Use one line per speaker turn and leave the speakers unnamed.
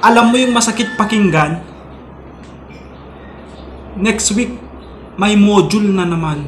alam mo yung masakit pakinggan? Next week, may module na naman.